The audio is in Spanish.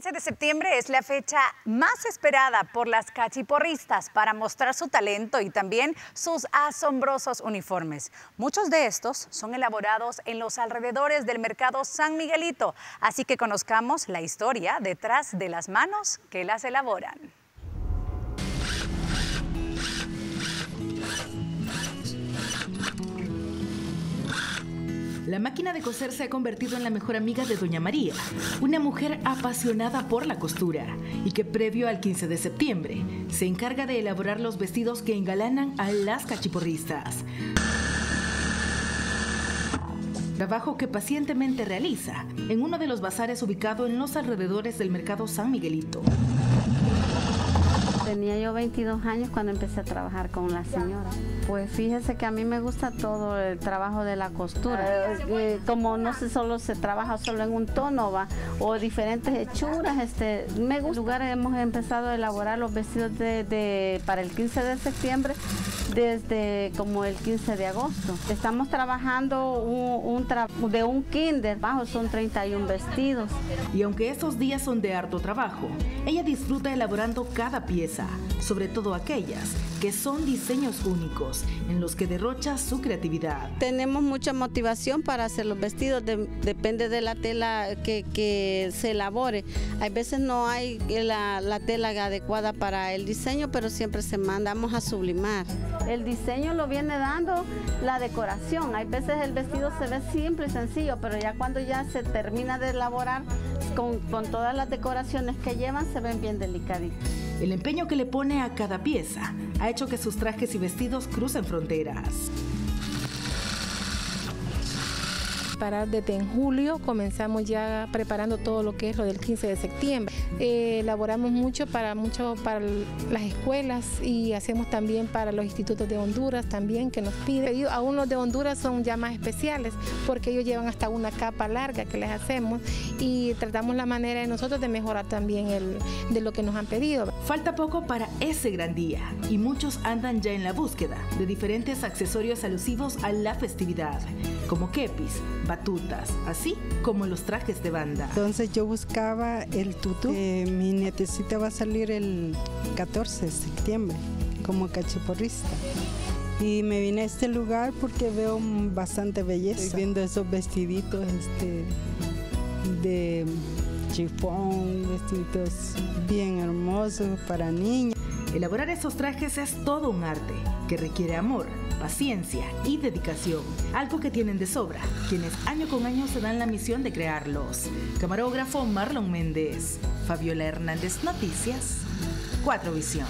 15 de septiembre es la fecha más esperada por las cachiporristas para mostrar su talento y también sus asombrosos uniformes. Muchos de estos son elaborados en los alrededores del mercado San Miguelito, así que conozcamos la historia detrás de las manos que las elaboran. La máquina de coser se ha convertido en la mejor amiga de Doña María, una mujer apasionada por la costura y que previo al 15 de septiembre se encarga de elaborar los vestidos que engalanan a las cachiporristas. Trabajo que pacientemente realiza en uno de los bazares ubicado en los alrededores del mercado San Miguelito. Tenía yo 22 años cuando empecé a trabajar con la señora. Pues fíjese que a mí me gusta todo el trabajo de la costura. Eh, como no se solo se trabaja solo en un tono va, o diferentes hechuras, este, me gusta. lugar hemos empezado a elaborar los vestidos de, para el 15 de septiembre desde como el 15 de agosto. Estamos trabajando un, de un kinder, bajo son 31 vestidos. Y aunque estos días son de harto trabajo, ella disfruta elaborando cada pieza, sobre todo aquellas que son diseños únicos en los que derrocha su creatividad. Tenemos mucha motivación para hacer los vestidos, depende de la tela que, se elabore. Hay veces no hay la, la tela adecuada para el diseño, pero siempre se mandamos a sublimar. El diseño lo viene dando la decoración. Hay veces el vestido se ve simple y sencillo, pero ya cuando ya se termina de elaborar con, con todas las decoraciones que llevan, se ven bien delicaditos. El empeño que le pone a cada pieza ha hecho que sus trajes y vestidos crucen fronteras desde en julio, comenzamos ya preparando todo lo que es lo del 15 de septiembre. Eh, elaboramos mucho para, mucho para las escuelas y hacemos también para los institutos de Honduras también que nos piden. Aún los de Honduras son ya más especiales porque ellos llevan hasta una capa larga que les hacemos y tratamos la manera de nosotros de mejorar también el, de lo que nos han pedido. Falta poco para ese gran día y muchos andan ya en la búsqueda de diferentes accesorios alusivos a la festividad, como kepis, batutas, así como los trajes de banda. Entonces yo buscaba el tutú. Eh, mi nietecita va a salir el 14 de septiembre como cachiporrista. Y me vine a este lugar porque veo bastante belleza. Estoy viendo esos vestiditos este, de chifón, vestiditos bien hermosos para niñas. Elaborar esos trajes es todo un arte que requiere amor, paciencia y dedicación, algo que tienen de sobra quienes año con año se dan la misión de crearlos. Camarógrafo Marlon Méndez, Fabiola Hernández Noticias, Cuatro Visión.